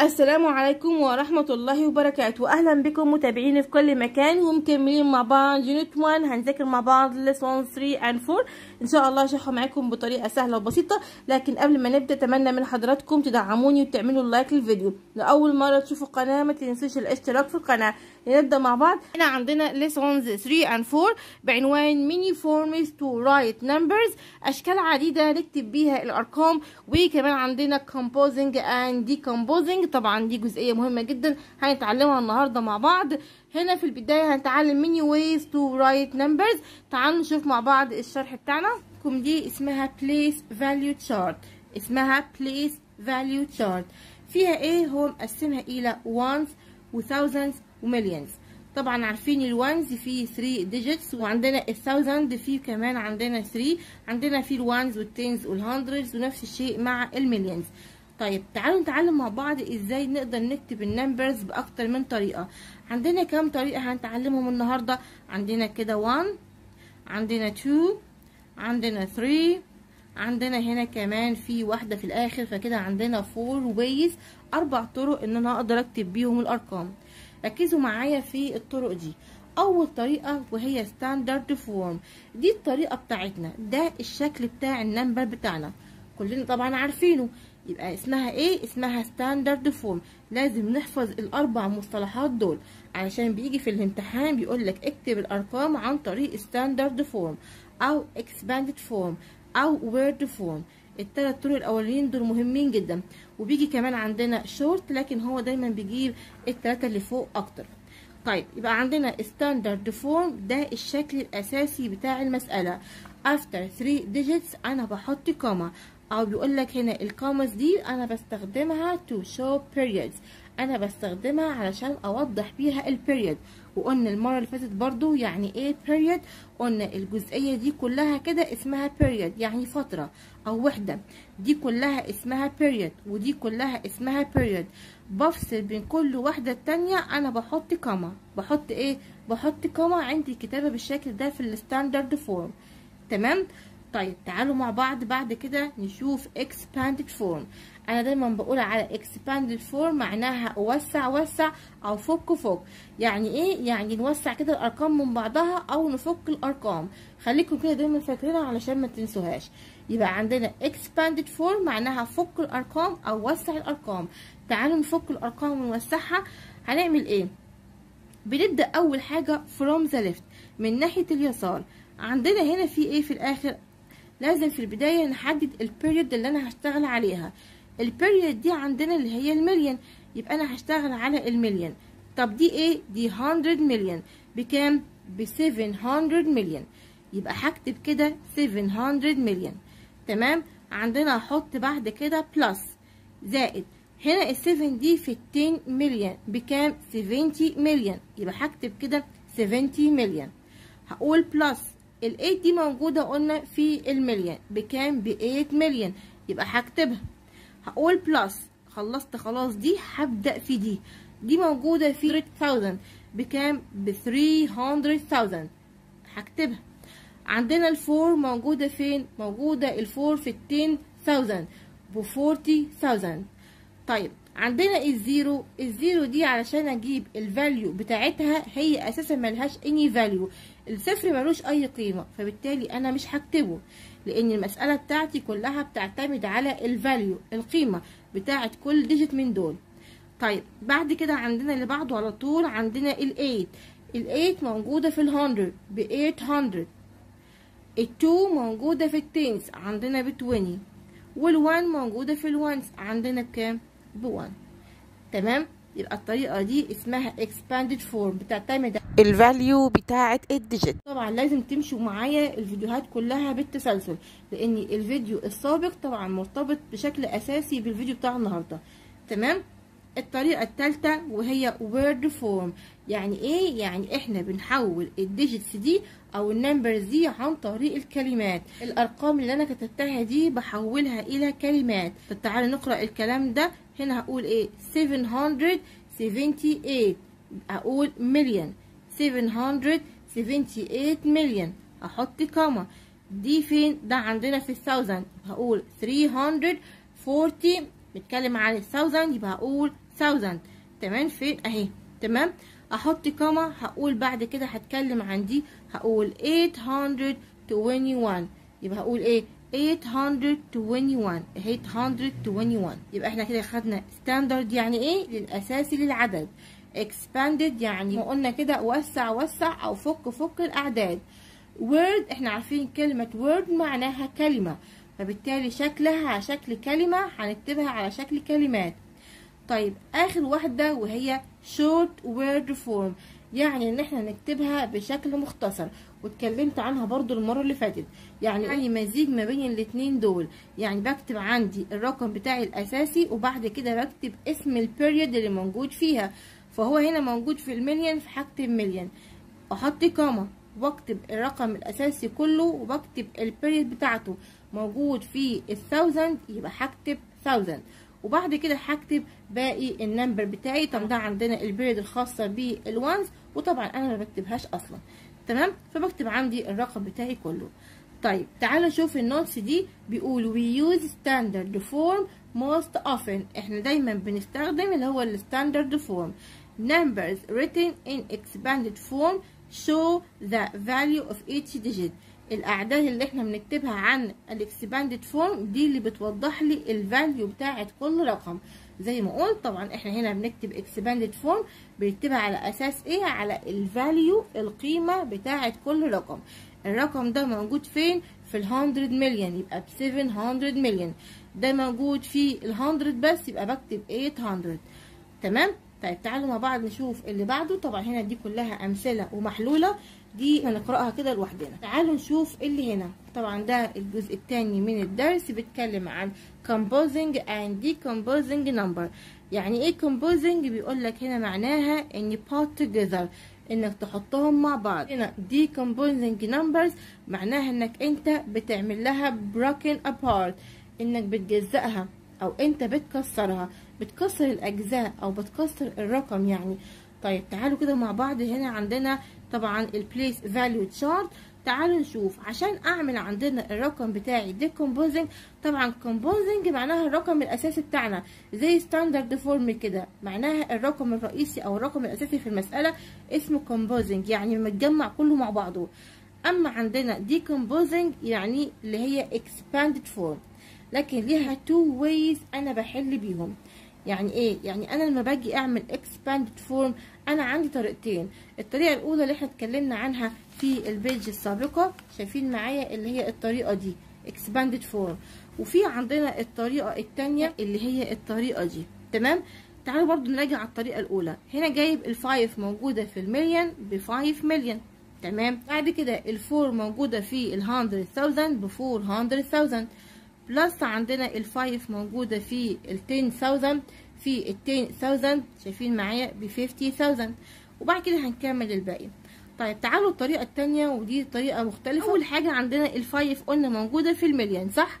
السلام عليكم ورحمة الله وبركاته. أهلا بكم متابعين في كل مكان ومكملين مع بعض. unit 1 هنذاكر مع بعض lesson 3 and 4 إن شاء الله هشرحه معاكم بطريقة سهلة وبسيطة. لكن قبل ما نبدأ أتمنى من حضراتكم تدعموني وتعملوا لايك للفيديو لأول مرة تشوفوا القناة ما تنسوش الاشتراك في القناة. نبدأ مع بعض. هنا عندنا lessons 3 and 4 بعنوان many forms to write numbers. أشكال عديدة نكتب بيها الأرقام. وكمان عندنا composing and decomposing. طبعا دي جزئية مهمة جدا. هنتعلمها النهاردة مع بعض. هنا في البداية هنتعلم many ways to write numbers. تعالوا نشوف مع بعض الشرح بتاعنا. دي اسمها place value chart. اسمها place value chart. فيها إيه؟ هو مقسمها إلى ones وthousands و millions طبعا عارفين ال ones فيه 3 digits وعندنا ال thousand فيه كمان عندنا 3 عندنا فيه ال ones وال tens وال hundreds ونفس الشيء مع ال millions طيب تعالوا نتعلم مع بعض إزاي نقدر نكتب ال numbers بأكتر من طريقة. عندنا كام طريقة هنتعلمهم النهارده؟ عندنا كده 1 عندنا 2 عندنا 3 عندنا هنا كمان في واحدة في الآخر فكده عندنا 4 ways أربع طرق إن أنا أقدر أكتب بيهم الأرقام. ركزوا معايا في الطرق دي. أول طريقة وهي standard form دي الطريقة بتاعتنا. ده الشكل بتاع ال number بتاعنا. كلنا طبعا عارفينه. يبقى اسمها إيه؟ اسمها standard form لازم نحفظ الأربع مصطلحات دول. علشان بيجي في الامتحان بيقول لك اكتب الأرقام عن طريق standard form أو expanded form أو word form الثلاث طرق الاولين دول مهمين جدا. وبيجي كمان عندنا شورت لكن هو دايما بيجيب الثلاثه اللي فوق أكتر. طيب يبقى عندنا standard form ده الشكل الأساسي بتاع المسألة. After 3 digits أنا بحط comma أو بيقول لك هنا ال commas دي أنا بستخدمها to show periods. أنا بستخدمها علشان أوضح بيها ال period وقلنا المرة اللي فاتت برضو يعني إيه period قلنا الجزئية دي كلها كده اسمها period يعني فترة أو وحدة. دي كلها اسمها period ودي كلها اسمها period. بفصل بين كل واحدة التانية أنا بحط comma بحط إيه؟ بحط comma عندي كتابه بالشكل ده في ال standard form تمام؟ طيب تعالوا مع بعض بعد كده نشوف expanded form. أنا دايما بقول على expanded form معناها وسع وسع أو فك فك يعني إيه؟ يعني نوسع كده الأرقام من بعضها أو نفك الأرقام. خليكم كده دايما فاكرينها علشان ما تنسوهاش. يبقى عندنا expanded form معناها فك الأرقام أو وسع الأرقام. تعالوا نفك الأرقام ونوسعها. هنعمل إيه؟ بنبدأ أول حاجة from the left من ناحية اليسار. عندنا هنا في إيه في الآخر؟ لازم في البداية نحدد ال period اللي أنا هشتغل عليها. ال period دي عندنا اللي هي المليون. يبقى أنا هشتغل على المليون. طب دي إيه؟ دي 100 مليون بكام؟ ب 700 مليون يبقى هكتب كده 700 مليون تمام؟ عندنا أحط بعد كده plus زائد هنا ال 7 دي في 10 مليون بكام؟ 70 مليون يبقى هكتب كده 70 مليون هقول plus ال 8 دي موجودة قلنا في المليون. بكام؟ ب 8 مليون يبقى هكتبها. هقول plus خلصت خلاص دي هبدأ في دي. دي موجودة في 300000 بكام؟ ب 300000 هكتبها. عندنا ال four موجودة فين؟ موجودة ال four في 10000 ب 40000 طيب عندنا ال zero ال zero دي علشان أجيب ال value بتاعتها هي أساسا ملهاش any value الصفر ملوش أي قيمة فبالتالي أنا مش هكتبه. لأن المسألة بتاعتي كلها بتعتمد على ال value القيمة بتاعت كل digit من دول. طيب بعد كده عندنا اللي بعده على طول عندنا ال8 ال8 موجودة في ال hundred ب 800 ال2 موجودة في ال tens عندنا ب 20 وال1 موجودة في ال ones عندنا بكام ب1 تمام؟ يبقى الطريقة دي اسمها expanded form بتعتمد ال value بتاعه ال digit طبعا لازم تمشوا معايا الفيديوهات كلها بالتسلسل لأن الفيديو السابق طبعا مرتبط بشكل أساسي بالفيديو بتاع النهارده. تمام؟ الطريقة الثالثة وهي word form. يعني إيه؟ يعني إحنا بنحول ال digits دي أو ال numbers دي عن طريق الكلمات. الأرقام اللي أنا كتبتها دي بحولها إلى كلمات. فتعالوا نقرأ الكلام ده. هنا هقول إيه؟ 778 أقول مليون 778 مليون أحط comma دي فين؟ ده عندنا في ال thousand هقول 340 بنتكلم عن الثاوزند يبقى هقول thousand. تمام؟ فين أهي. تمام؟ أحط كما هقول بعد كده هتكلم عن دي هقول 821 يبقى هقول إيه؟ 821 821 يبقى إحنا كده خدنا ستاندرد يعني إيه؟ للأساسي للعدد. Expanded يعني قلنا كده وسع وسع أو فك فك الأعداد. Word إحنا عارفين كلمة word معناها كلمة. فبالتالي شكلها على شكل كلمة هنكتبها على شكل كلمات. طيب آخر واحدة وهي short word form يعني إن إحنا نكتبها بشكل مختصر واتكلمت عنها برضو المرة اللي فاتت. يعني يعني مزيج ما بين الاتنين دول يعني بكتب عندي الرقم بتاعي الأساسي وبعد كده بكتب اسم البيريود اللي موجود فيها. فهو هنا موجود في المليون فهكتب مليون. أحط كاما واكتب الرقم الأساسي كله وبكتب ال period بتاعته. موجود في ال thousand يبقى هكتب thousand وبعد كده هكتب باقي ال number بتاعي. طبعا ده عندنا ال period الخاصة بال ones وطبعا أنا ما بكتبهاش أصلا. تمام؟ فبكتب عندي الرقم بتاعي كله. طيب تعالوا نشوف ال notes دي. بيقول we use standard form most often. إحنا دايما بنستخدم اللي هو ال standard form. Numbers written in expanded form show the value of each digit. الأعداد اللي إحنا بنكتبها عن ال expanded form دي اللي بتوضح لي ال value بتاعه كل رقم. زي ما قلت طبعا إحنا هنا بنكتب expanded form بنكتبها على أساس إيه؟ على ال value القيمة بتاعه كل رقم. الرقم ده موجود فين؟ في ال 100 مليون يبقى ب 700 مليون ده موجود في ال 100 بس يبقى بكتب 800 تمام؟ طيب تعالوا مع بعض نشوف اللي بعده. طبعا هنا دي كلها أمثلة ومحلولة. دي هنقراها كده لوحدنا. تعالوا نشوف اللي هنا. طبعا ده الجزء الثاني من الدرس بيتكلم عن composing and decomposing number. يعني إيه composing بيقول لك هنا معناها ان put together انك تحطهم مع بعض. هنا decomposing numbers معناها انك انت بتعمل لها broken apart انك بتجزأها أو انت بتكسرها. بتكسر الاجزاء أو بتكسر الرقم يعني. طيب تعالوا كده مع بعض. هنا عندنا طبعا ال place value chart تعالوا نشوف. عشان أعمل عندنا الرقم بتاعي decomposing طبعا composing معناها الرقم الأساسي بتاعنا. زي standard form كده. معناها الرقم الرئيسي أو الرقم الأساسي في المسألة اسمه composing يعني متجمع كله مع بعضه. أما عندنا decomposing يعني اللي هي expanded form. لكن ليها two ways أنا بحل بيهم. يعني إيه؟ يعني أنا لما باجي أعمل expanded form أنا عندي طريقتين. الطريقة الأولى اللي إحنا اتكلمنا عنها في ال page السابقة شايفين معايا اللي هي الطريقة دي expanded form. وفي عندنا الطريقة الثانية اللي هي الطريقة دي. تمام؟ تعالوا برضو نراجع على الطريقة الأولى. هنا جايب ال five موجودة في المليون ب five مليون تمام؟ بعد كده ال four موجودة في thousand ب four hundred thousand plus عندنا ال five موجودة في ال ten thousand في ال ten thousand شايفين معايا؟ ب fifty thousand وبعد كده هنكمل الباقي. طيب تعالوا الطريقة التانية ودي طريقة مختلفة. أول حاجة عندنا ال five قلنا موجودة في المليون صح؟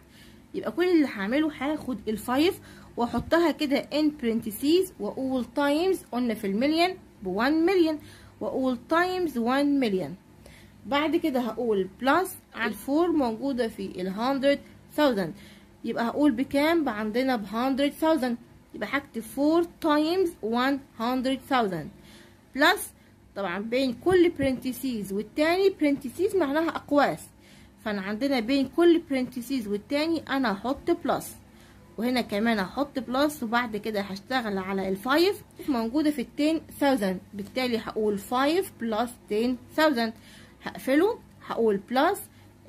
يبقى كل اللي هعمله هاخد الفايف واحطها كده in parentheses وأقول times قلنا في المليون ب 1 مليون وأقول times 1 مليون بعد كده هقول plus على ال four موجودة في ال 100 يبقى هقول بكام؟ عندنا ب 100,000 يبقى هكتب 4 times 100,000 plus طبعا بين كل parentheses والتاني parentheses معناها أقواس. فأنا عندنا بين كل parentheses والتاني أنا هحط plus وهنا كمان هحط plus وبعد كده هشتغل على ال five موجودة في ال ten thousand. بالتالي هقول 5 plus 10,000 هقفله هقول plus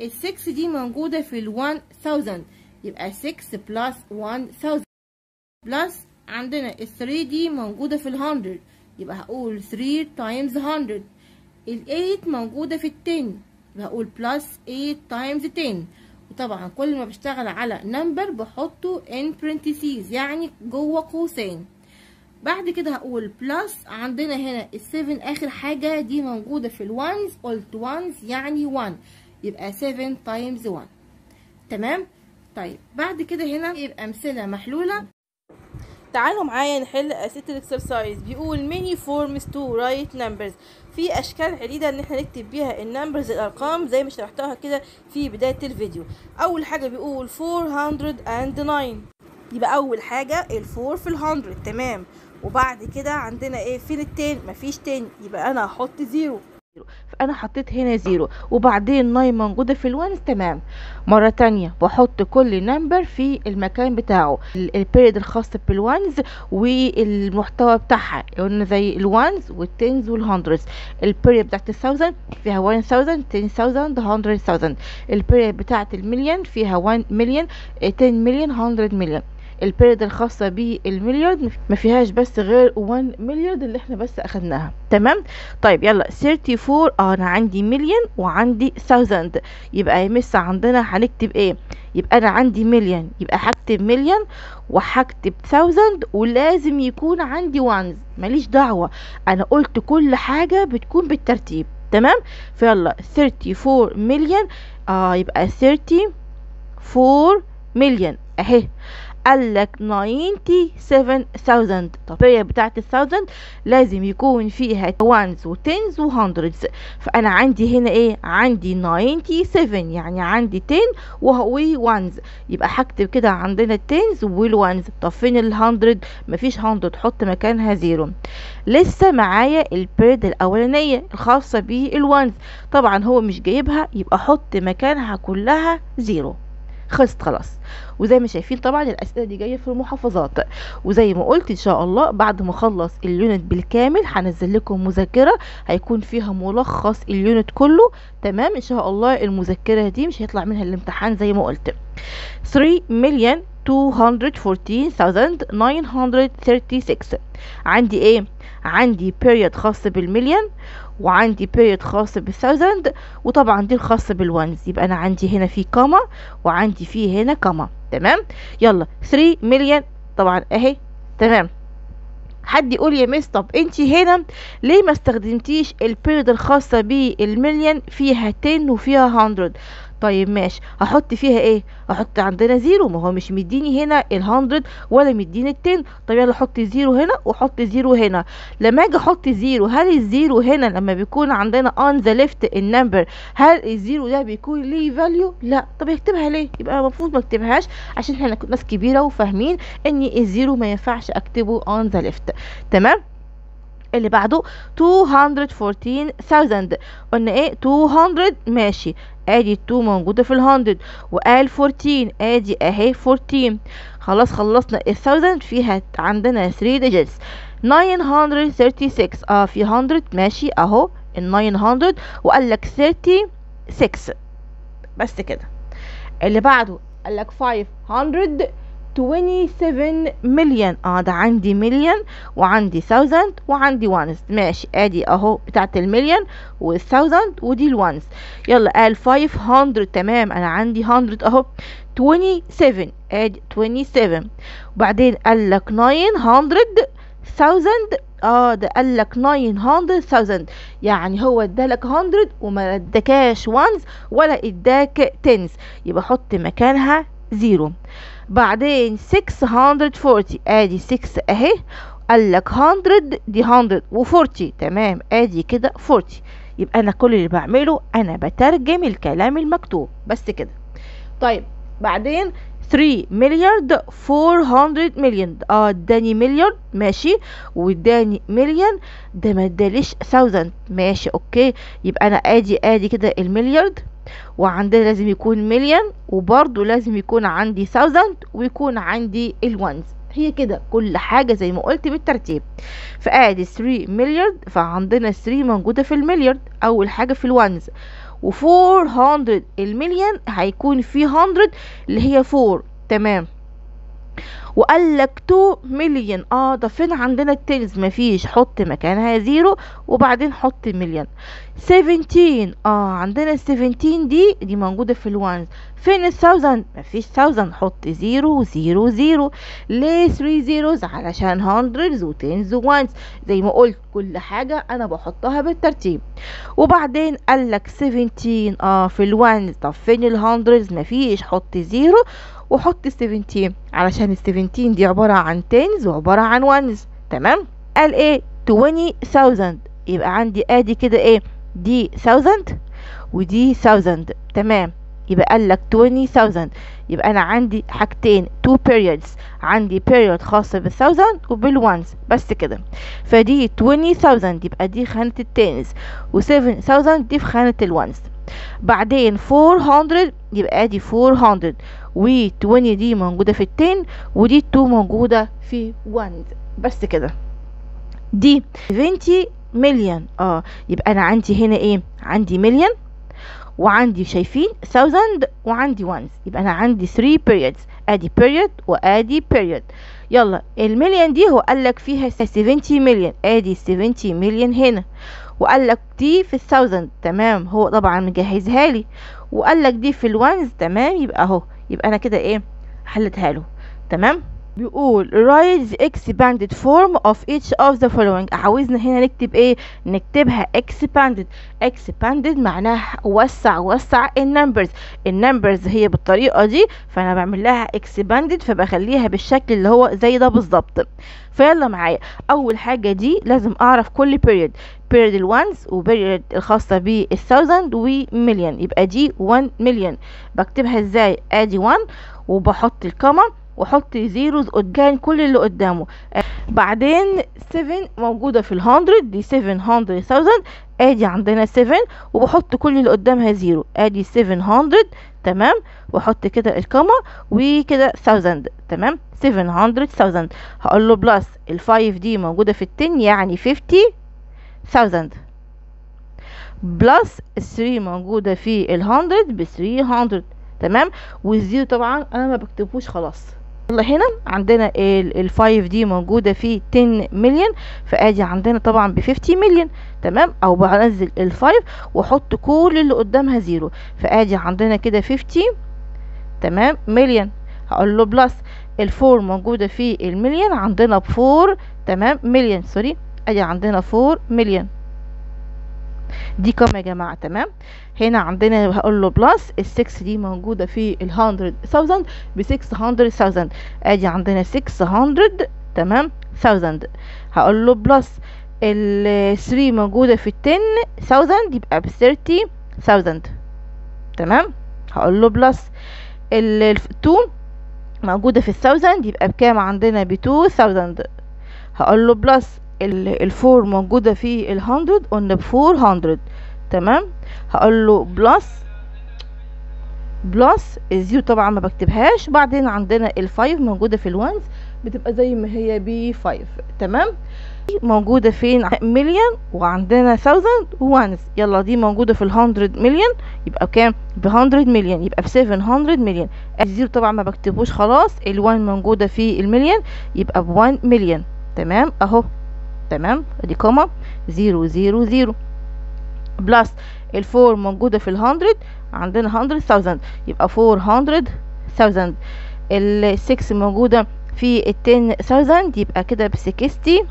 ال 6 دي موجودة في ال 1000 يبقى 6 plus 1000 plus عندنا ال 3 دي موجودة في ال 100 يبقى هقول 3 times 100 ال 8 موجودة في ال 10 يبقى هقول plus 8 times 10 وطبعا كل ما بشتغل على number بحطه in parentheses يعني جوه قوسين. بعد كده هقول plus عندنا هنا ال 7 آخر حاجة دي موجودة في ال ones قلت ones يعني 1 يبقى 7 times 1 تمام؟ طيب بعد كده هنا يبقى أمثلة محلولة. تعالوا معايا نحل أسئلة ال exercise بيقول many forms to write numbers. في أشكال عديدة إن إحنا نكتب بيها ال numbers الأرقام زي ما شرحتها كده في بداية الفيديو. أول حاجة بيقول 409 يبقى أول حاجة ال four في ال hundred تمام. وبعد كده عندنا إيه؟ فين التاني مفيش تاني. يبقى أنا هحط zero فأنا حطيت هنا zero. وبعدين 9 موجودة في ال ones تمام. مرة تانية بحط كل number في المكان بتاعه. ال period الخاص بال ones والمحتوى بتاعها. قلنا زي الوانز والتنز والهندرز البيريد بتاعت ال thousand فيها 1000 10000 100000 البيريد بتاعت المليون فيها 1 مليون 10 مليون 100 مليون البيريد الخاصة بالمليارد. ما فيهاش بس غير 1 مليارد اللي إحنا بس أخدناها. تمام؟ طيب يلا 34 آه أنا عندي مليون وعندي 1000 يبقى يا مس عندنا هنكتب إيه؟ يبقى أنا عندي مليون يبقى هكتب مليون وهكتب 1000 ولازم يكون عندي وانز ماليش دعوة. أنا قلت كل حاجة بتكون بالترتيب. تمام؟ فيلا 34 مليون آه يبقى 34 مليون أهي. قال لك 97000 طب هي بتاعت ال thousand لازم يكون فيها ones و tens و hundreds فأنا عندي هنا إيه؟ عندي 97 يعني عندي 10 ones. يبقى هكتب كده عندنا ال tens وال ones. طب فين ال hundred مفيش hundred حط مكانها zero. لسه معايا ال period الأولانية الخاصة بال ones. طبعا هو مش جايبها يبقى حط مكانها كلها zero. خلصت خلاص. وزي ما شايفين طبعا الأسئلة دي جاية في المحافظات. وزي ما قلت إن شاء الله بعد ما أخلص ال unit بالكامل هنزل لكم مذكره هيكون فيها ملخص ال unit كله. تمام؟ إن شاء الله المذكره دي مش هيطلع منها الامتحان زي ما قلت. 3 مليون 214936 عندي إيه؟ عندي period خاص بالمليون. وعندي period خاص بال thousand وطبعا دي الخاصة بال ones يبقى أنا عندي هنا في comma وعندي في هنا comma تمام؟ يلا 3 مليون طبعا أهي. تمام. حد يقول يا miss طب انت هنا ليه ما استخدمتيش ال period الخاصة بالمليون فيها 10 وفيها 100 طيب ماشي. هحط فيها إيه؟ هحط عندنا zero. ما هو مش مديني هنا ال hundred ولا مديني ال ten طب يلا أحط zero هنا واحط zero هنا. لما أجي أحط zero هل ال zero هنا لما بيكون عندنا on the left ال number هل ال zero ده بيكون ليه value لا. طب يكتبها ليه؟ يبقى المفروض ما اكتبهاش عشان إحنا ناس كبيرة وفاهمين إن ال zero ما ينفعش أكتبه on the left. تمام؟ اللي بعده 214000 قلنا إيه؟ 200 ماشي. آدي 2 موجودة في ال hundred وقال 14 آدي أهي 14 خلاص خلصنا. الثاوزند فيها عندنا 3 digits. 936 آه في 100 ماشي أهو. ال 900 وقال لك 36 بس كده. اللي بعده قال لك 500 27 مليون آه ده عندي مليون وعندي ثاوزند وعندي وانز ماشي آدي أهو بتاعت المليون وال thousand ودي ال ones يلا قال 500 تمام أنا عندي 100 أهو. 27 آدي 27 وبعدين قال لك 900 thousand. آه ده قال لك 900,000 يعني هو ادالك 100 وما اداكاش ones ولا اداك tens يبقى حط مكانها zero بعدين 640 آدي 6 أهي. قال لك 100 دي 140 تمام. آدي كده 40 يبقى أنا كل اللي بعمله أنا بترجم الكلام المكتوب. بس كده. طيب. بعدين 3 مليارد 400 مليون آه اداني مليار ماشي. واداني مليون ده ما اداليش 1000 ماشي. أوكي. يبقى أنا آدي آدي كده المليارد وعندنا لازم يكون مليون وبرضه لازم يكون عندي 1000 ويكون عندي ال ones هي كده كل حاجة زي ما قلت بالترتيب. فآدي 3 milliard فعندنا 3 موجودة في ال milliard أول حاجة في ال ones و400 المليون هيكون فيه 100 اللي هي 4 تمام. وقال لك 2 مليون آه فين عندنا ال tens مفيش. حط مكانها zero وبعدين حط مليون 17 آه عندنا 17 دي دي موجودة في ال ones. فين ال thousand مفيش thousand حط zero و zero zero. ليه 3 zeros علشان hundreds و tens ones زي ما قلت كل حاجة أنا بحطها بالترتيب. وبعدين قال لك 17 آه في ال ones. طب فين ال hundreds مفيش. حط zero. وحط 17 علشان ال 17 دي عبارة عن tens وعبارة عن ones تمام؟ قال إيه؟ 20000 يبقى عندي آدي كده إيه؟ دي 1000 ودي 1000 تمام؟ يبقى قال لك 20000 يبقى أنا عندي حاجتين two periods. عندي period خاصة بالثاوزند وبالوانز بس كده. فدي 20000 يبقى دي خانة التنس و7000 دي في خانة الوانز بعدين 400 يبقى دي 400 و20 دي موجودة في التن ودي 2 موجودة في وانز بس كده. دي 70 مليون آه يبقى أنا عندي هنا إيه؟ عندي مليون وعندي شايفين thousand وعندي ones. يبقى أنا عندي 3 periods. أدي period وأدي period. يلا المليون دي هو قال لك فيها 70 مليون أدي 70 مليون هنا. وقال لك دي في الثاوزند تمام هو طبعا مجهزها لي. وقال لك دي في الوانز تمام يبقى اهو يبقى أنا كده إيه حلتها له تمام؟ بيقول write the expanded form of each of the following. عاوزنا هنا نكتب إيه؟ نكتبها expanded expanded معناها وسع وسع ال numbers ال numbers هي بالطريقة دي فأنا بعمل لها expanded فبخليها بالشكل اللي هو زي ده بالظبط. فيلا معايا. أول حاجة دي لازم أعرف كل period. Period ال ones و period الخاصة بال thousand ومليون يبقى دي 1 مليون بكتبها إزاي؟ أدي 1 وبحط ال comma واحط zeros قدام كل اللي قدامه. بعدين 7 موجودة في ال hundred دي 700,000 آدي عندنا 7 وبحط كل اللي قدامها zero آدي 700 تمام؟ واحط كده ال comma وكده 1000 تمام؟ 700,000 هقول له plus ال5 دي موجودة في ال ten يعني 50,000 plus ال 3 موجودة في ال100 ب 300 تمام؟ وال zero طبعا أنا ما بكتبوش خلاص. هنا عندنا ال5 دي موجودة في 10 مليون فادي عندنا طبعا ب 50 مليون تمام؟ أو بنزل ال5 وأحط كل اللي قدامها zero فادي عندنا كده 50 تمام؟ مليون هقول له plus ال4 موجودة في المليون عندنا ب 4 تمام؟ مليون sorry ادي عندنا 4 مليون دي كام يا جماعة؟ تمام؟ هنا عندنا هقول له plus ال6 دي موجودة في ال100000 ب 600000 آدي عندنا 600 تمام؟ 1000 هقول له plus ال3 موجودة في ال10000 يبقى ب 30000 تمام؟ هقول له plus ال2 موجودة في ال1000 يبقى بكام عندنا؟ ب 2000 هقول له plus ال four موجودة في ال hundred قلنا ب four hundred تمام؟ هقول له plus plus ال zero طبعا ما بكتبهاش. بعدين عندنا ال five موجودة في ال ones بتبقى زي ما هي ب five تمام؟ موجودة فين؟ مليون وعندنا thousand ones يلا دي موجودة في ال hundred million يبقى كام؟ ب hundred million يبقى ب seven hundred million ال zero طبعا ما بكتبوش خلاص. ال one موجودة في المليون يبقى ب one million تمام؟ أهو. تمام؟ ادي comma zero zero zero. plus ال four موجودة في ال hundred عندنا hundred thousand يبقى four hundred thousand ال six موجودة في ال ten thousand يبقى كده ب sixty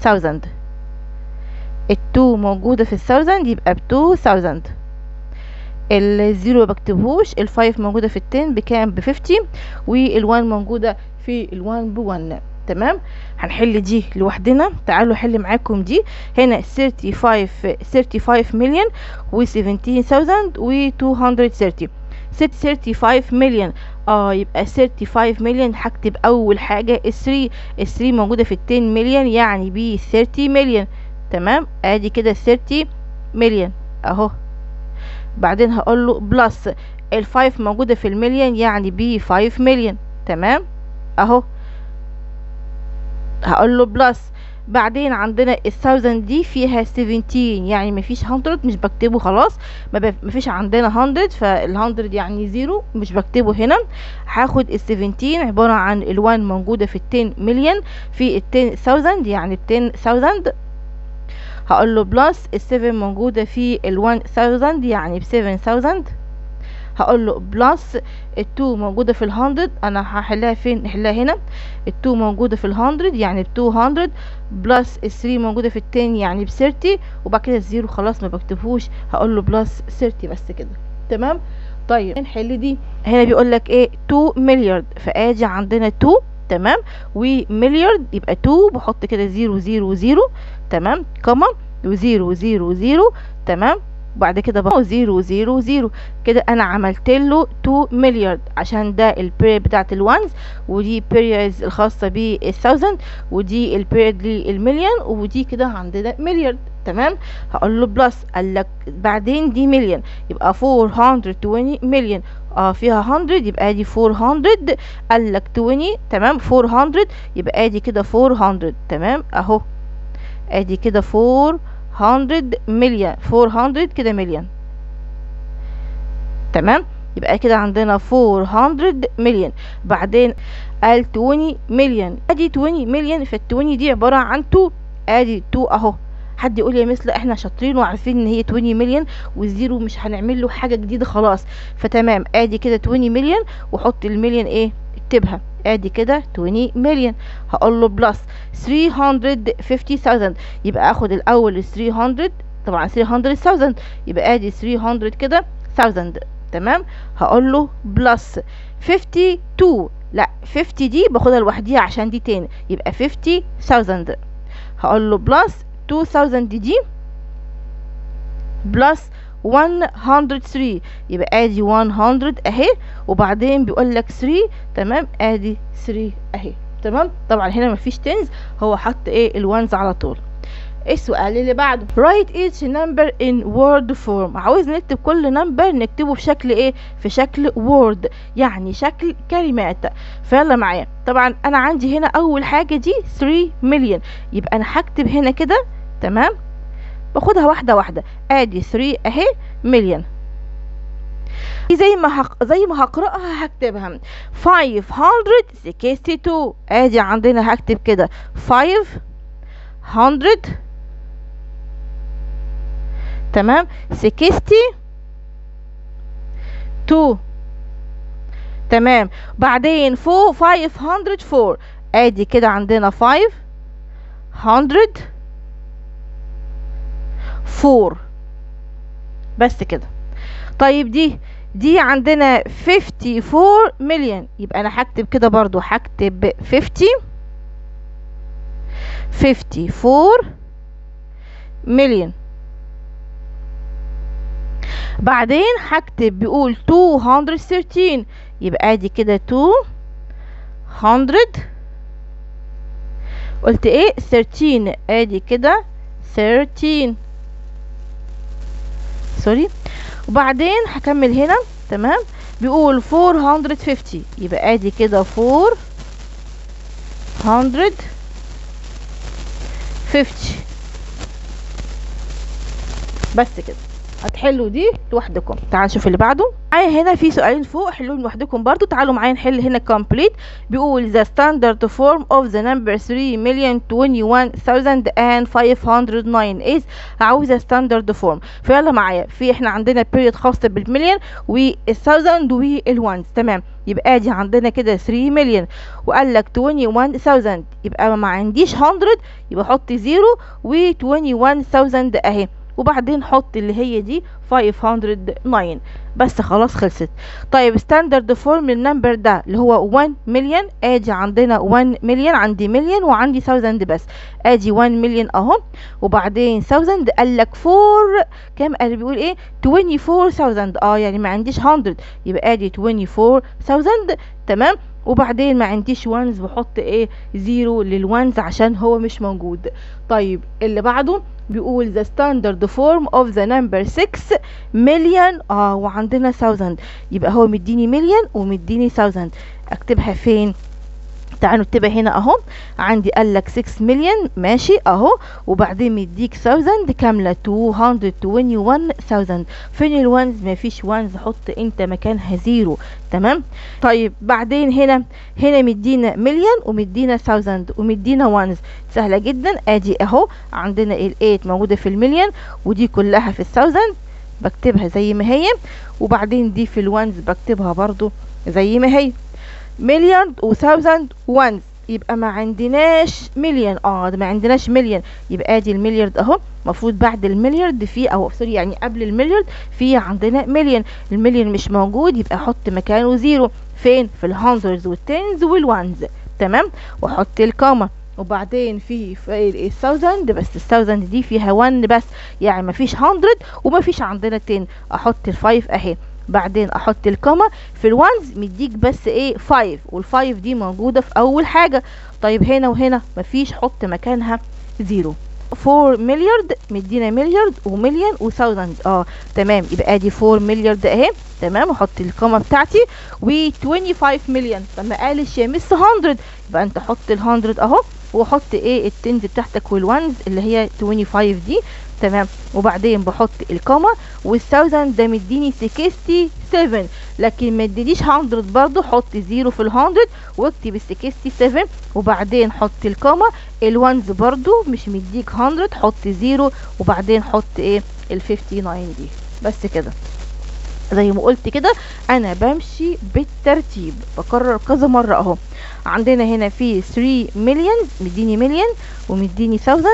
thousand التو موجودة في الثاوزند يبقى بتو ثاوزند الزيرو بكتبهوش الفايف موجودة في التن بكام؟ بففتي والوان موجودة في الوان بوان. تمام؟ هنحل دي لوحدنا. تعالوا حل معاكم دي. هنا 35 35 مليون و 17000 و 230 35 مليون آه يبقى 35 مليون هكتب أول حاجة. ال 3 ال 3 موجودة في ال 10 مليون يعني ب 30 مليون تمام؟ أدي كده 30 مليون أهو. بعدين هقول له plus ال 5 موجودة في المليون يعني ب 5 مليون تمام؟ أهو. هقول له plus بعدين عندنا ال thousand دي فيها 17 يعني مفيش 100 مش بكتبه خلاص مفيش عندنا 100 فال100 يعني zero مش بكتبه هنا. هاخد ال 17 عبارة عن ال1 موجودة في ال 10 مليون في ال 10000 يعني ال 10000 هقول له plus ال 7 موجودة في ال 1000 يعني ب 7000 هقول له plus ال2 موجودة في ال hundred أنا هحلها فين؟ نحلها هنا. ال2 موجودة في ال hundred يعني ب 200 plus ال3 موجودة في ال ten يعني ب 30 وبعد كده ال zero خلاص ما بكتبهوش. هقول له plus 30 بس كده. تمام؟ طيب نحل دي. هنا بيقول لك إيه؟ 2 milliard فادي عندنا 2 تمام؟ و milliard يبقى 2 بحط كده 0 0 0 تمام؟ comma و zero zero zero تمام؟ وبعد كده بقى zero zero zero. كده أنا عملت له 2 مليار عشان ده ال period بتاعت ال ones ودي periods الخاصة بال thousand ودي ال period للمليون ودي كده عندنا مليار تمام؟ هقول له بلس قال لك بعدين دي مليون يبقى 420 مليون آه فيها 100 يبقى ادي 400 قال لك 20 تمام؟ 400 يبقى ادي كده 400 تمام؟ أهو. ادي كده 400 مليون 400 كده مليون تمام؟ يبقى كده عندنا 400 مليون بعدين قال 20 مليون ادي 20 مليون فال 20 دي عبارة عن 2 ادي 2 اهو. حد يقول يا مس إحنا شاطرين وعارفين إن هي 20 مليون وال zero مش هنعمل له حاجة جديدة خلاص. فتمام ادي كده 20 مليون وحط المليون إيه؟ اكتبها. ادي كده 20 مليون هقول له plus 350000 يبقى اخد الأول 300 طبعا 300000 يبقى ادي 300 كده 1000 تمام؟ هقول له plus 52 لا 50 دي باخدها لوحديها عشان دي تاني. يبقى 50000 هقول له plus 2000 دي plus 103 يبقى آدي 100 أهي وبعدين بيقول لك 3 تمام؟ آدي 3 أهي. تمام؟ طبعا هنا مفيش tens هو حط إيه؟ ال ones على طول. السؤال اللي بعده؟ Write each number in word form. عاوز نكتب كل number نكتبه في شكل إيه؟ في شكل word يعني شكل كلمات. فيلا معايا. طبعا أنا عندي هنا أول حاجة دي 3 مليون يبقى أنا هكتب هنا كده تمام؟ باخدها واحدة واحدة. ادي 3 اهي مليون زي ما هق... زي ما هقرأها هكتبها. 562 ادي عندنا هكتب كده. 500 تمام؟ 60 2 تمام. بعدين فوق 504 ادي كده عندنا 500 4 بس كده. طيب دي دي عندنا 54 مليون. يبقى أنا هكتب كده برضو هكتب 50 54 مليون. بعدين هكتب بيقول 213 يبقى أدي كده 200 قلت إيه؟ 13 أدي كده 13 سوري. وبعدين هكمل هنا تمام؟ بيقول 450 يبقى ادي كده 450 بس كده. هتحلوا دي لوحدكم. تعالوا نشوف اللي بعده. معايا هنا في سؤالين فوق حلوهم لوحدكم برضو. تعالوا معايا نحل هنا complete. بيقول the standard form of the number 3 million 21,509 is عاوزة standard form. فيلا معايا. في إحنا عندنا period خاصة بالمليون والثاوزند والوانز تمام. يبقى ادي عندنا كده 3 مليون وقال لك 21000 يبقى ما عنديش 100 يبقى حط 0 و 21000 اهي. وبعدين حط اللي هي دي 509 بس خلاص خلصت. طيب standard form ال number ده اللي هو 1 مليون ادي عندنا 1 مليون عندي مليون وعندي 1000 بس. ادي 1 مليون أهو وبعدين 1000 قال لك 4 كام قال بيقول إيه؟ 24000 آه يعني ما عنديش 100 يبقى ادي 24000 تمام؟ وبعدين ما عنديش ones بحط إيه؟ zero لل ones عشان هو مش موجود. طيب اللي بعده بيقول the standard form of the number 6 مليون آه وعندنا 1000 يبقى هو مديني مليون ومديني 1000 أكتبها فين؟ تعالوا نكتبها هنا أهو. عندي قال لك 6 مليون ماشي أهو. وبعدين مديك 1000 كاملة 221000 فين ال ones مفيش ones حط أنت مكانها zero. تمام؟ طيب بعدين هنا هنا مدينا مليون ومدينا 1000 ومدينا ones سهلة جدا. أدي أهو. عندنا ال8 موجودة في المليون ودي كلها في ال1000 بكتبها زي ما هي. وبعدين دي في ال ones بكتبها برضو زي ما هي. مليون و thousand ones يبقى ما عندناش مليون. آه ما عندناش مليون. يبقى آدي ال milliard أهو. المفروض بعد ال milliard في أو sorry يعني قبل ال milliard في عندنا مليون. المليون مش موجود. يبقى أحط مكانه zero. فين؟ في ال hundreds وال tens وال ones. تمام؟ وأحط ال comma وبعدين في ال thousand بس ال thousand دي فيها 1 بس. يعني مفيش 100 ومفيش عندنا 10 أحط ال five أهي. بعدين أحط ال comma في ال ones مديك بس إيه 5 وال five دي موجودة في أول حاجة. طيب هنا وهنا مفيش حط مكانها zero 4 milliard مدينا milliard ومليون و thousand آه تمام. يبقى أدي 4 milliard أهي. تمام. أحط ال comma بتاعتي. و 25 مليون طب قالش يا مس 100 يبقى أنت حط ال 100 أهو. وحط إيه ال tens بتاعتك وال ones اللي هي 25 دي. تمام. وبعدين بحط ال comma وال thousand ده مديني 67 لكن ما ادينيش 100 برضو حط zero في ال 100 واكتب ال 67 وبعدين حط ال comma ال ones برضو مش مديك 100 حط zero وبعدين حط إيه؟ ال 59 دي. بس كده. زي ما قلت كده أنا بمشي بالترتيب. بكرر كذا مرة أهو. عندنا هنا في 3 مليون مديني مليون ومديني 1000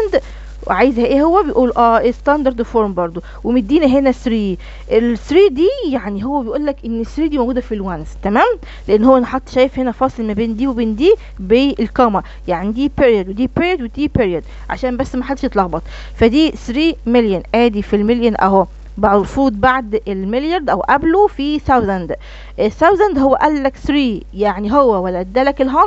وعايزها إيه هو بيقول آه standard form برضو. ومدينا هنا 3 ال 3 دي يعني هو بيقول لك إن 3 دي موجودة في ال ones تمام؟ لأن هو حاطط شايف هنا فاصل ما بين دي وبين دي بال comma يعني دي period ودي period ودي period عشان بس ما حدش يتلخبط. فدي 3 مليون آدي في المليون أهو. المفروض بعد ال milliard أو قبله في thousand ال thousand هو قال لك 3 يعني هو ولا ادالك ال 100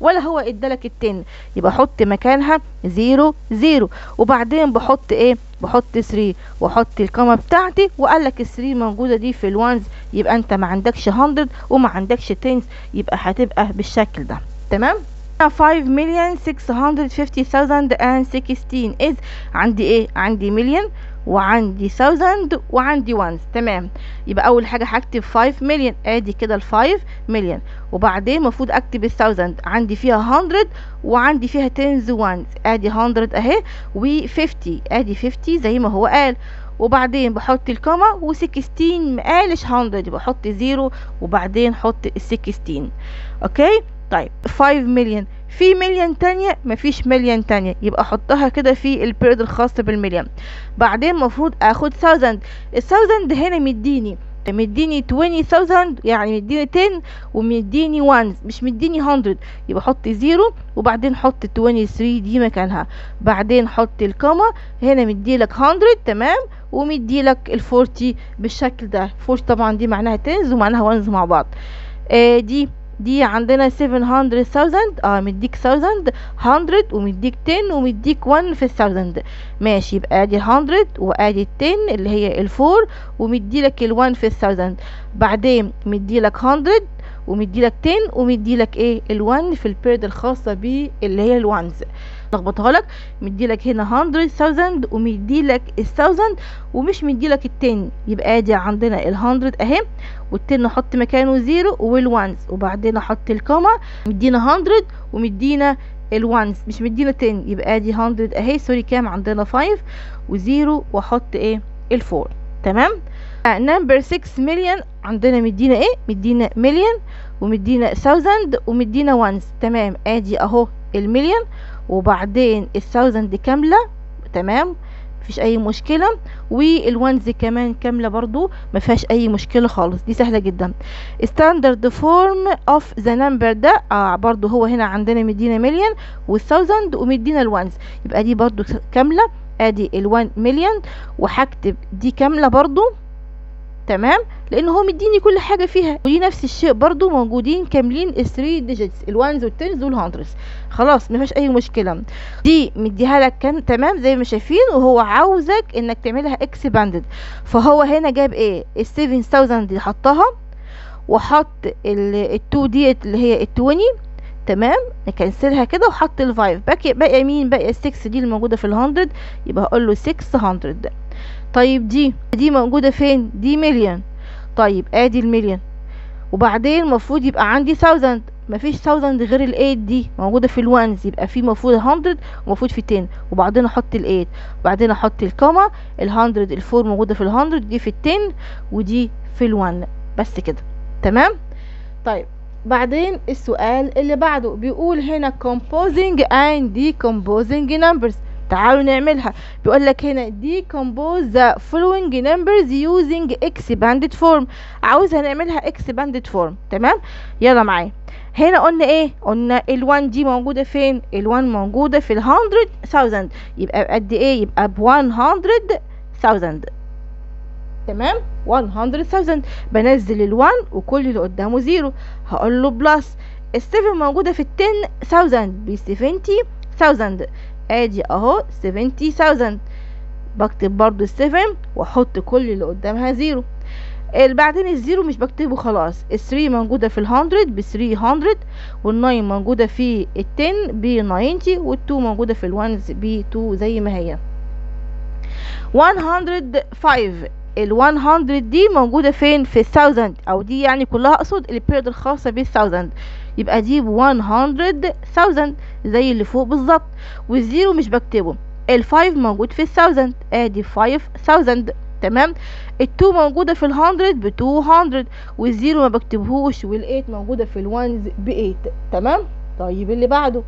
ولا هو ادالك ال 10 يبقى حط مكانها 0 0 وبعدين بحط إيه؟ بحط 3 واحط ال comma بتاعتي وقال لك ال 3 موجودة دي في ال ones يبقى أنت ما عندكش 100 وما عندكش 10 يبقى هتبقى بالشكل ده. تمام؟ 5 مليون 650,000 and 16 is عندي إيه؟ عندي مليون وعندي 1000 وعندي وانز تمام. يبقى أول حاجة هكتب 5 مليون أدي كده ال 5 مليون وبعدين المفروض أكتب ال 1000 عندي فيها 100 وعندي فيها 10 وانز أدي 100 أهي و50 أدي 50 زي ما هو قال. وبعدين بحط ال comma و16 مقالش 100 يبقى أحط zero وبعدين حط ال 16 okay؟ طيب. 5 مليون في مليون تانية مفيش مليون تانية. يبقى أحطها كده في ال period الخاص بالمليون. بعدين مفروض آخد 1000 ال 1000 هنا مديني. مديني 20000 يعني مديني 10 ومديني 1 مش مديني 100 يبقى حط zero وبعدين حط 23 دي مكانها. بعدين حط ال comma هنا مديلك 100 تمام؟ ومديلك ال 40 بالشكل ده. 40 طبعا دي معناها 10 ومعناها 1 مع بعض. آه دي دي عندنا 700000 آه مديك 1000 100 ومديك 10 ومديك 1 في ال 1000 ماشي يبقى ادي 100 وادي ال 10 اللي هي ال four ومديلك ال 1 في ال 1000 بعدين مديلك 100 ومديلك 10 ومديلك إيه؟ ال 1 في ال period الخاصة بيه اللي هي ال ones لخبطها لك مديلك هنا 100000 ومديلك ال 1000 ومش مديلك ال 10 يبقى ادي عندنا ال 100 اهي وال10 نحط مكانه zero وال ones وبعدين أحط ال comma مدينا 100 ومدينا ال ones مش مدينا 10 يبقى ادي 100 اهي sorry كام؟ عندنا 5 و zero واحط إيه؟ ال four تمام؟ number 6 مليون عندنا مدينا إيه؟ مدينا مليون ومدينا 1000 ومدينا وانز تمام؟ ادي اهو المليون وبعدين الثاوزند كاملة تمام؟ مفيش أي مشكلة. والوانز كمان كاملة برضو مفيهاش أي مشكلة خالص. دي سهلة جدا. standard form of the number ده آه برضو هو هنا عندنا مدينا مليون والثاوزند ومدينا الوانز يبقى دي برضو كاملة. أدي الوان مليون وهكتب دي كاملة برضو. تمام؟ لأن هو مديني كل حاجة فيها. ودي نفس الشيء برضو موجودين كاملين ال 3 digits ال ones وال tens وال hundreds خلاص مفيش أي مشكلة. دي مديها لك كام تمام زي ما شايفين وهو عاوزك إنك تعملها expanded فهو هنا جاب إيه؟ ال 7000 دي حطها وحط ال 2 ديت اللي هي ال 20 تمام؟ ن cancel ها كده وحط ال 5 باقي باقي مين؟ باقي ال 6 دي اللي موجوده في ال 100 يبقى هقول له 600 طيب دي دي موجودة فين؟ دي مليون. طيب ادي المليون. وبعدين المفروض يبقى عندي 1000 مفيش 1000 غير ال8 دي موجودة في الوانز يبقى في مفروض 100 ومفروض في 10 وبعدين أحط ال8 وبعدين أحط الكوما ال100 الفور موجودة في ال100 دي في ال10 ودي في ال1 بس كده. تمام؟ طيب بعدين السؤال اللي بعده بيقول هنا composing and decomposing numbers. تعالوا نعملها. بيقول لك هنا decompose the following numbers using expanded form. عاوزها نعملها expanded form. تمام؟ يلا معايا. هنا قلنا إيه؟ قلنا ال1 دي موجودة فين؟ ال1 موجودة في ال 100000 يبقى بقد إيه؟ يبقى ب 100000 تمام؟ 100000 بنزل ال1 وكل اللي قدامه zero هقول له plus ال7 موجودة في ال 10000 ب 70000 ادي اهو 70000 بكتب برضو ال7 واحط كل اللي قدامها zero. بعدين ال zero مش بكتبه خلاص. ال three موجودة في ال hundred ب three hundred وال nine موجودة في ال ten ب ninety وال two موجودة في ال ones ب two زي ما هي. 105 ال 100 دي موجودة فين؟ في ال thousand أو دي يعني كلها أقصد ال period الخاصة بال thousand يبقى دي ب 100000 زي اللي فوق بالظبط وال zero مش بكتبه. ال five موجود في ال thousand ادي 5000 تمام؟ ال two موجودة في ال hundred ب 200 وال zero ما بكتبهوش وال eight موجودة في ال ones ب 8 تمام؟ طيب اللي بعده؟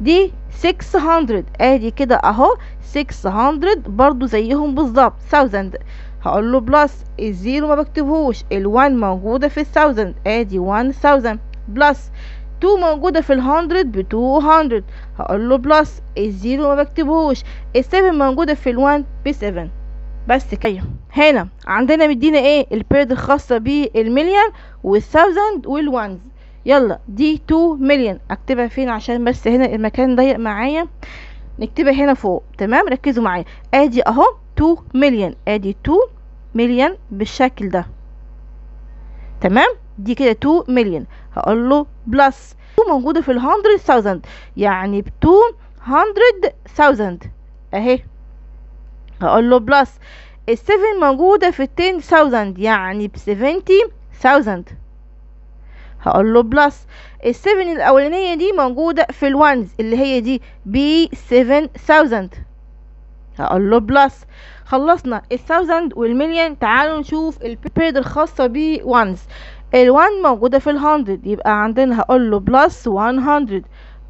دي 600 ادي كده اهو 600 برضو زيهم بالظبط 1000 هقول له plus ال zero ما بكتبهوش ال1 موجودة في ال thousand ادي 1000 plus 2 موجودة في ال hundred ب 200 هقول له plus ال zero ما بكتبهوش. ال7 موجودة في ال1 ب 7 بس كده. هنا عندنا مدينا إيه؟ ال period الخاصة بالمليون وال thousand وال ones. يلا دي 2 مليون. أكتبها فين؟ عشان بس هنا المكان ضيق معايا. نكتبها هنا فوق. تمام؟ ركزوا معايا. آدي أهو 2 مليون. آدي 2 مليون بالشكل ده. تمام؟ دي كده 2 مليون. هقول له plus. 2 موجودة في ال 100000 يعني ب 200000 أهي. هقول له plus. ال 7 موجودة في ال 10000 يعني ب 70000 هقول له plus. ال 7 الأولانية دي موجودة في ال ones اللي هي دي ب 7000 هقول له plus. خلصنا. ال thousand والمليون تعالوا نشوف ال period الخاصة ب ones ال1 موجودة في ال hundred يبقى عندنا هقول له plus 100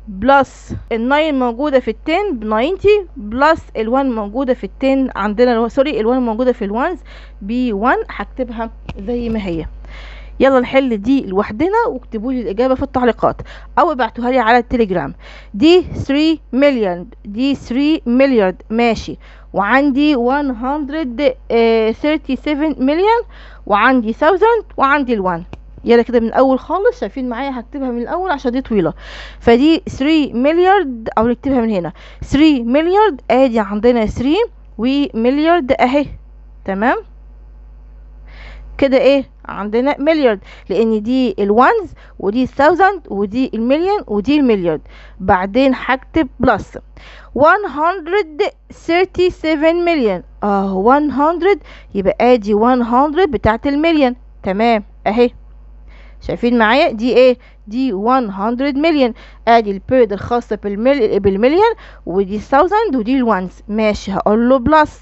plus ال9 موجودة في ال ten ب 90 plus ال1 موجودة في ال ten عندنا sorry ال1 موجودة في ال ones ب 1 هكتبها زي ما هي. يلا نحل دي لوحدنا واكتبوا لي الإجابة في التعليقات. أو ابعتوها لي على التليجرام. دي 3 مليون دي 3 مليارد ماشي. وعندي 137 مليون وعندي 1000 وعندي ال1 يلا كده من الأول خالص. شايفين معايا؟ هكتبها من الأول عشان دي طويلة. فدي 3 مليارد أو نكتبها من هنا. 3 مليارد ادي عندنا 3 ومليارد أهي. تمام؟ كده إيه؟ عندنا مليارد. لأن دي ال ones ودي ال thousand ودي المليون ودي ال milliard. بعدين هكتب plus. 137 مليون. آه 100 يبقى آدي 100 بتاعت المليون. تمام أهي. شايفين معايا؟ دي إيه؟ دي 100 مليون. آدي ال period الخاصة بالمل... بالمليون ودي ال thousand ودي ال ones. ماشي هقول له plus.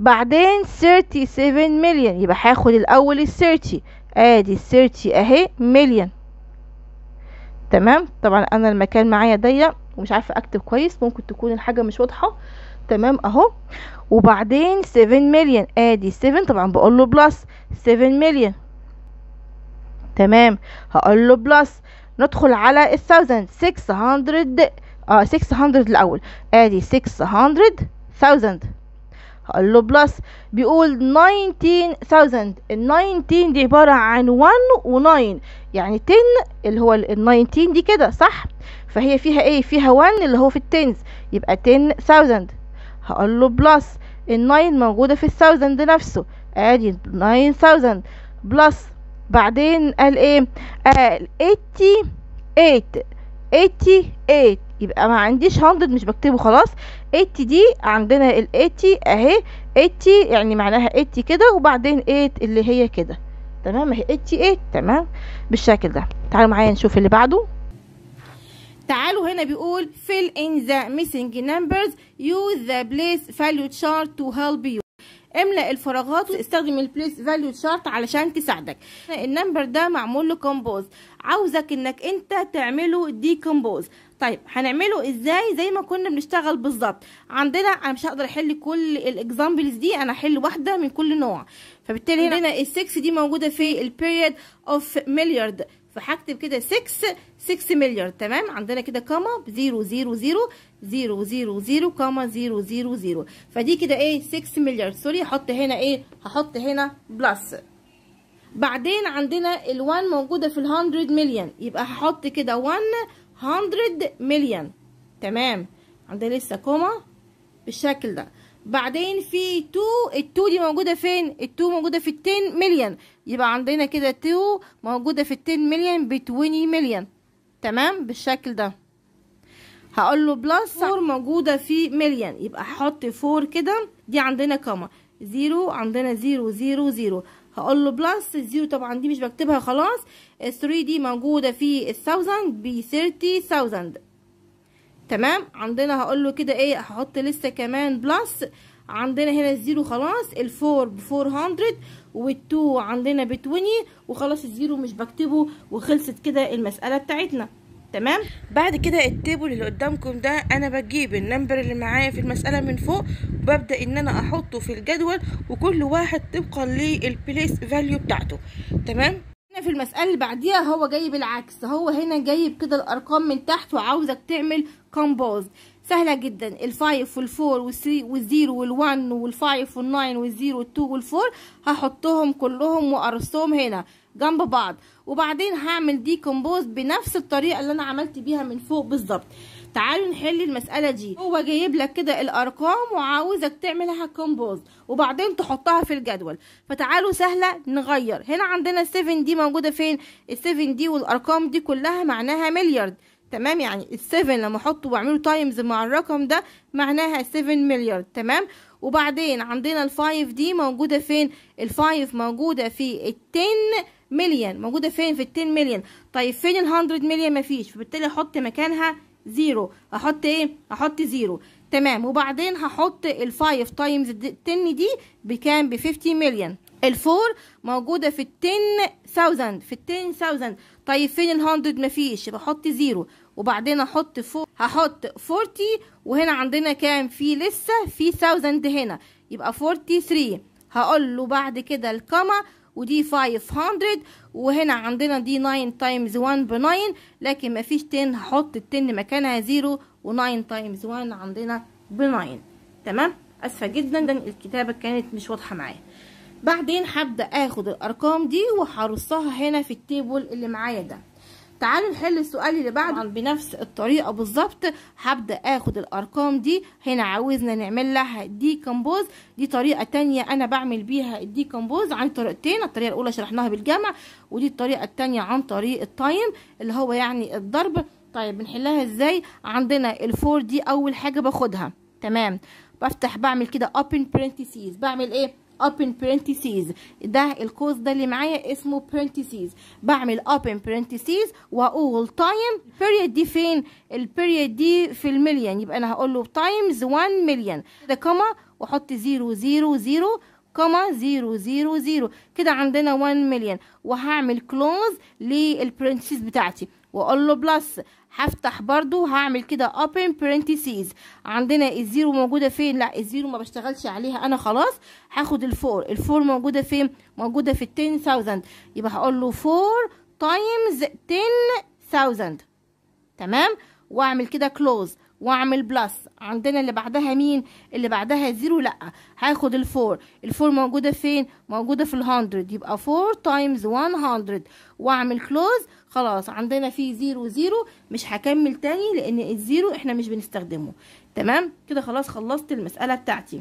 بعدين 37 مليون يبقى هاخد الأول ال 30 آدي ال 30 أهي مليون تمام؟ طبعا أنا المكان معايا ضيق ومش عارفة أكتب كويس. ممكن تكون الحاجة مش واضحة. تمام؟ أهو. وبعدين 7 مليون آدي 7 طبعا بقول له plus 7 مليون تمام؟ هقول له plus ندخل على ال thousand 600 آه 600 الأول. آدي 600 thousand. هقول له plus بيقول 19000 ال 19 دي عبارة عن 1 و 9 يعني 10 اللي هو ال 19 دي كده صح؟ فهي فيها إيه؟ فيها 1 اللي هو في ال tens يبقى 10000 هقول له plus ال 9 موجودة في ال thousand نفسه. أدي 9000 plus بعدين قال إيه؟ قال 88 88 يبقى ما عنديش 100 مش بكتبه خلاص. 80 دي عندنا ال 80 اهي. 80 يعني معناها 80 كده وبعدين 8 اللي هي كده. تمام؟ اهي 88 تمام؟ بالشكل ده. تعالوا معايا نشوف اللي بعده. تعالوا هنا بيقول fill in the missing numbers. use the place value chart to help you. املأ الفراغات واستخدم البليس فاليو شارت علشان تساعدك. ال number ده معمول له compose عاوزك إنك أنت تعمله decompose طيب هنعمله إزاي زي ما كنا بنشتغل بالظبط؟ عندنا أنا مش هقدر أحل كل ال examples دي أنا هحل واحدة من كل نوع. فبالتالي هنا ال6 دي موجودة في ال period of milliard فهكتب كده 6 6 مليار تمام؟ عندنا كده comma 0 0 0 0 0 0 comma 0 0 0 فدي كده إيه؟ 6 مليار sorry هحط هنا إيه؟ هحط هنا plus بعدين عندنا ال1 موجودة في ال100 مليون يبقى هحط كده 100 مليون تمام؟ عندنا لسه comma بالشكل ده. بعدين في 2 ال2 دي موجودة فين؟ ال2 موجودة في ال 10 مليون يبقى عندنا كده 2 موجودة في ال 10 مليون ب 20 مليون تمام؟ بالشكل ده. هقول له plus 4 موجودة في مليون يبقى هحط 4 كده. دي عندنا comma 0 عندنا 0 0 0 هقول له plus ال zero طبعا دي مش بكتبها خلاص. ال 3 دي موجودة في ال 1000 ب 30000 تمام؟ عندنا هقول له كده إيه هحط لسه كمان plus. عندنا هنا ال zero خلاص. ال four ب 400 وال two عندنا ب 20 وخلاص ال zero مش بكتبه وخلصت كده المسألة بتاعتنا. تمام؟ بعد كده ال table اللي قدامكم ده أنا بجيب ال number اللي معايا في المسألة من فوق وببدأ إن أنا أحطه في الجدول وكل واحد طبقا لل place value بتاعته. تمام؟ هنا في المسألة اللي بعديها هو جايب العكس. هو هنا جايب كده الأرقام من تحت وعاوزك تعمل compose سهلة جدا. الفايف والفور والثري والزيرو والوان والفايف والناين والزيرو والتو والفور هحطهم كلهم وأرصهم هنا جنب بعض. وبعدين هعمل decompose بنفس الطريقة اللي أنا عملت بيها من فوق بالظبط. تعالوا نحل المسألة دي. هو جايب لك كده الأرقام وعاوزك تعملها compose وبعدين تحطها في الجدول. فتعالوا سهلة نغير. هنا عندنا ال seven دي موجودة فين؟ ال seven دي والأرقام دي كلها معناها milliard تمام؟ يعني ال seven لما أحطه وأعمله times مع الرقم ده معناها 7 مليار تمام؟ وبعدين عندنا ال five دي موجودة فين؟ ال five موجودة في ال ten million موجودة فين؟ في ال ten million طيب فين ال hundred million مفيش فبالتالي أحط مكانها zero أحط إيه؟ أحط zero تمام. وبعدين هحط ال five times ال ten دي بكام؟ ب 50 مليون ال four موجودة في ال ten thousand في ال ten thousand طيب فين ال hundred مفيش بحط zero وبعدين أحط فوق هحط 40 وهنا عندنا كام؟ في لسه في thousand هنا. يبقى 43 هقول له بعد كده ال comma ودي 500 وهنا عندنا دي 9 times 1 ب 9 لكن مفيش 10 هحط ال 10 مكانها 0 و9 times 1 عندنا ب 9 تمام؟ أسفة جدا الكتابة كانت مش واضحة معايا. بعدين هبدأ آخد الأرقام دي وهرصها هنا في ال table اللي معايا ده. تعالوا نحل السؤال اللي بعده. بنفس الطريقة بالظبط. هبدأ آخد الأرقام دي. هنا عاوزنا نعمل لها decompose دي طريقة تانية أنا بعمل بيها ال decompose عن طريقتين. الطريقة الأولى شرحناها بالجمع ودي الطريقة التانية عن طريق ال time اللي هو يعني الضرب. طيب بنحلها إزاي؟ عندنا ال four دي أول حاجة باخدها. تمام. بفتح بعمل كده open parentheses. بعمل إيه؟ Open parentheses. ده القوس ده اللي معايا اسمه parentheses. بعمل open parentheses وأقول time period دي فين؟ ال period دي في المليون. يبقى أنا هقول له times 1 مليون ده comma وأحط 0 0 0 comma 0 0 0 كده عندنا 1 مليون وهعمل close لل parentheses بتاعتي. وأقول له plus هفتح برضو هعمل كده open parentheses. عندنا ال zero موجودة فين؟ لا ال zero ما بشتغلش عليها أنا خلاص. هاخد ال four ال four موجودة فين؟ موجودة في ال ten thousand. يبقى هقول له 4 times 10000 تمام؟ وأعمل كده close. واعمل plus. عندنا اللي بعدها مين؟ اللي بعدها zero لأ. هاخد ال four ال four موجودة فين؟ موجودة في ال hundred يبقى 4 times 100 واعمل close خلاص عندنا في zero zero. مش هكمل تاني لأن ال zero إحنا مش بنستخدمه. تمام؟ كده خلاص خلصت المسألة بتاعتي.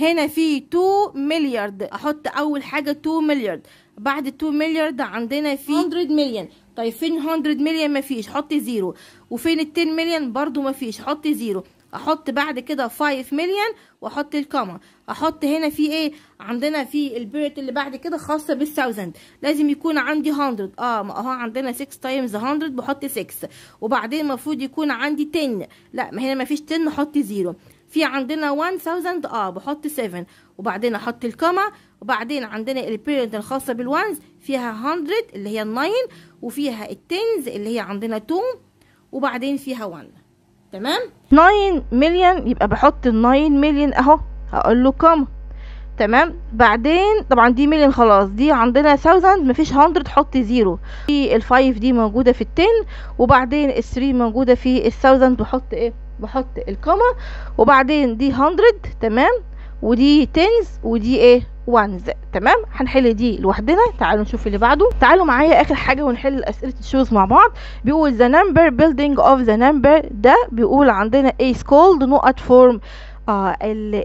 هنا في 2 milliard أحط أول حاجة 2 milliard بعد 2 milliard عندنا في 100 مليون طيب فين 100 مليون مفيش حط zero وفين ال 10 مليون برضو مفيش حط zero أحط بعد كده 5 مليون وأحط ال comma. أحط هنا في إيه؟ عندنا في ال period اللي بعد كده خاصة بال thousand لازم يكون عندي 100 آه ما اهو عندنا 6 times 100 بحط 6 وبعدين المفروض يكون عندي 10 لا ما هنا مفيش 10 أحط zero في عندنا 1000 آه بحط 7 وبعدين أحط ال comma وبعدين عندنا ال period الخاصة بال ones فيها 100 اللي هي ال9 وفيها ال tens اللي هي عندنا 2 وبعدين فيها 1 تمام؟ 9 مليون يبقى بحط ال 9 مليون أهو هقول له comma تمام؟ بعدين طبعا دي مليون خلاص دي عندنا 1000 مفيش 100 تحط zero في ال 5 دي موجودة في ال 10 وبعدين ال 3 موجودة في ال 1000 بحط إيه؟ بحط ال comma وبعدين دي 100 تمام؟ ودي tens ودي إيه؟ ones. تمام؟ هنحل دي لوحدنا. تعالوا نشوف اللي بعده. تعالوا معايا آخر حاجة ونحل أسئلة ال choose مع بعض. بيقول the number building of the number ده بيقول عندنا إيه called نقط form آه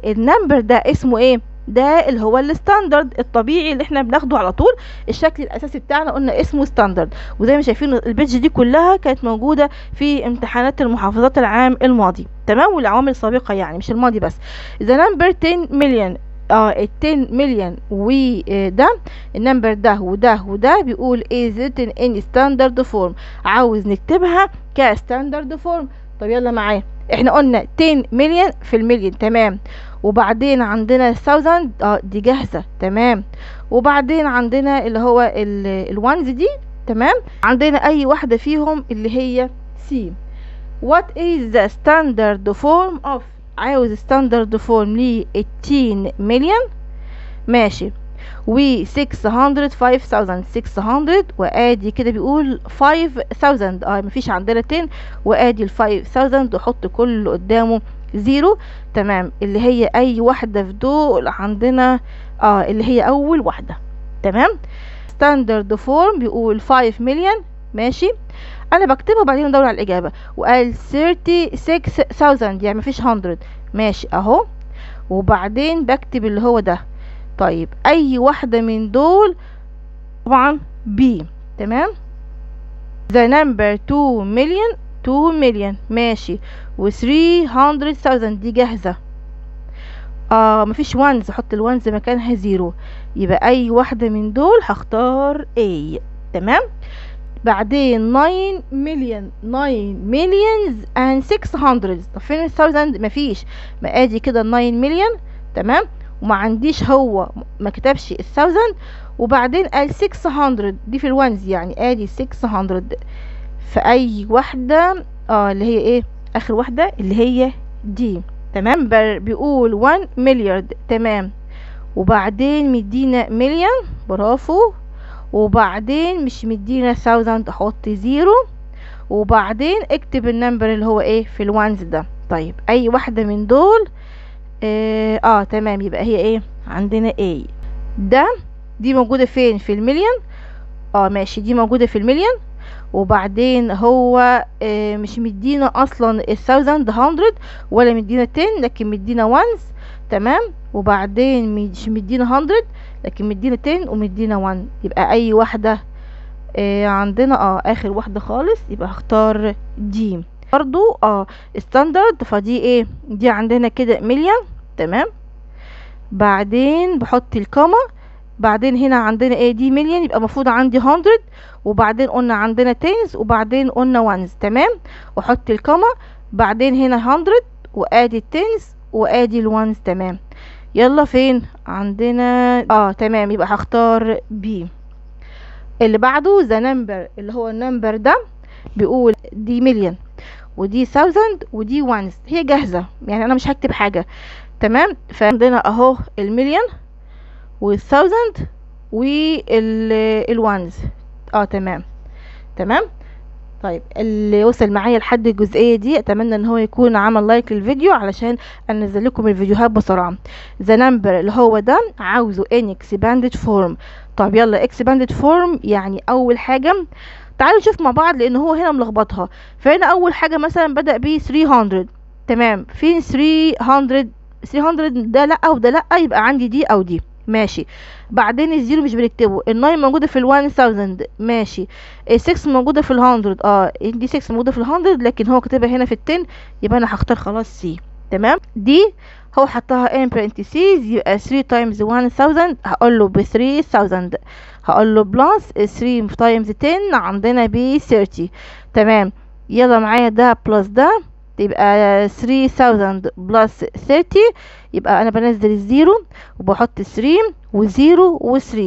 ال number ده اسمه إيه؟ ده اللي هو ال standard الطبيعي اللي إحنا بناخده على طول. الشكل الأساسي بتاعنا قلنا اسمه standard وزي ما شايفين ال page دي كلها كانت موجودة في امتحانات المحافظات العام الماضي. تمام؟ والعوامل السابقة يعني مش الماضي بس. the number 10 مليون آه ال 10 مليون وده ال number ده وده وده بيقول is written in standard form. عاوز نكتبها ك standard form. طب يلا معايا. إحنا قلنا 10 مليون في المليون. تمام. وبعدين عندنا 1000 آه دي جاهزة. تمام. وبعدين عندنا اللي هو ال ones دي. تمام. عندنا أي واحدة فيهم اللي هي C what is the standard form of عاوز standard form ل 18 مليون ماشي. و 600 5000 600 وآدي كده بيقول 5000 آه مفيش عندنا 10 وآدي ال 5000 وحط كل قدامه zero تمام. اللي هي أي واحدة في دول عندنا آه اللي هي أول واحدة. تمام. standard form بيقول 5 مليون ماشي؟ أنا بكتبها وبعدين أدور على الإجابة. وقال 36000 يعني مفيش 100 ماشي أهو. وبعدين بكتب اللي هو ده. طيب أي واحدة من دول طبعا B تمام؟ The number 2 million 2 مليون ماشي. و 300000 دي جاهزة. آه مفيش ones أحط ال ones مكانها zero يبقى أي واحدة من دول هختار A. تمام؟ بعدين 9 مليون 9 millions and 600 طب فين ال 1000 مفيش. ما آدي كده 9 مليون تمام؟ وما عنديش هو ما كتبش ال 1000 وبعدين قال 600 دي في ال ones يعني آدي 600 في أي واحدة؟ آه اللي هي إيه؟ آخر واحدة اللي هي دي تمام؟ بيقول 1 مليارد تمام. وبعدين مدينا مليون برافو. وبعدين مش مدينا 1000 أحط zero وبعدين اكتب ال number اللي هو إيه في ال ones ده. طيب أي واحدة من دول آه, آه تمام. يبقى هي إيه؟ عندنا A. ده دي موجودة فين؟ في المليون. آه ماشي دي موجودة في المليون. وبعدين هو آه مش مدينا أصلا ال thousand hundred ولا مدينا ten لكن مدينا ones تمام؟ وبعدين مش مدينا hundred لكن مدينا ten ومدينا one. يبقى أي واحدة آه عندنا آه آخر واحدة خالص يبقى هختار D برضو آه standard فدي إيه؟ دي عندنا كده مليون تمام؟ بعدين بحط ال comma بعدين هنا عندنا إيه؟ دي مليون يبقى المفروض عندي 100 وبعدين قلنا عندنا tens وبعدين قلنا ones تمام؟ وأحط ال comma بعدين هنا 100 وأدي ال tens وأدي ال ones تمام؟ يلا فين؟ عندنا آه تمام يبقى هختار B اللي بعده the number اللي هو ال number ده بيقول دي مليون ودي 1000 ودي ones هي جاهزة يعني أنا مش هكتب حاجة. تمام؟ فعندنا أهو المليون وال thousand وال ones آه تمام. تمام؟ طيب اللي وصل معايا لحد الجزئية دي أتمنى إن هو يكون عمل لايك للفيديو علشان أنزل لكم الفيديوهات بسرعة. the number اللي هو ده عاوزه in expanded form طب يلا expanded form يعني أول حاجة. تعالوا نشوف مع بعض لأن هو هنا ملخبطها. فهنا أول حاجة مثلا بدأ ب 300 تمام فين 300 300 ده لأ وده لأ يبقى عندي دي أو دي. ماشي. بعدين ال zero مش بنكتبه. ال nine موجودة في ال one thousand ماشي. السكس موجودة في ال hundred آه دي 6 موجودة في ال hundred لكن هو كاتبها هنا في ال ten يبقى أنا هختار خلاص C تمام؟ دي هو حطها in parentheses يبقى 3 times 1000 هقول له ب 3000 هقول له plus 3 times 10 عندنا ب 30 تمام. يلا معايا ده plus ده. يبقى 3000 plus 30 يبقى أنا بنزل ال zero وبحط 3 و zero و3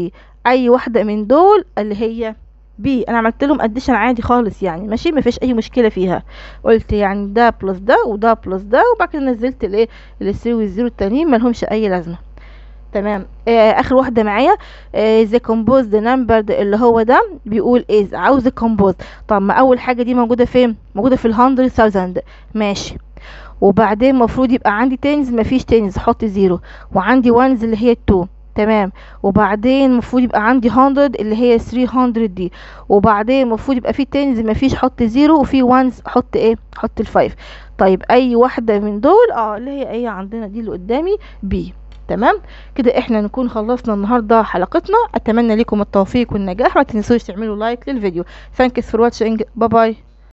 أي واحدة من دول اللي هي B أنا عملت لهم addition عادي خالص يعني. ماشي؟ ما فيش أي مشكلة فيها. قلت يعني ده plus ده وده plus ده وبعد كده نزلت الإيه ال3 وال zero التانيين ما لهمش أي لازمة. تمام. آه آخر واحدة معايا. the composed number اللي هو ده بيقول is عاوز compose طب ما أول حاجة دي موجودة فين؟ موجودة في ال 100000 ماشي. وبعدين المفروض يبقى عندي tens مفيش tens أحط zero وعندي ones اللي هي 2 تمام. وبعدين المفروض يبقى عندي 100 اللي هي 300 دي. وبعدين المفروض يبقى في tens مفيش. حط zero وفي ones حط إيه حط ال five طيب أي واحدة من دول؟ آه اللي هي إيه عندنا دي اللي قدامي. B تمام؟ كده إحنا نكون خلصنا النهارده حلقتنا. أتمنى لكم التوفيق والنجاح. ما تنسوش تعملوا لايك للفيديو. thanks for watching bye bye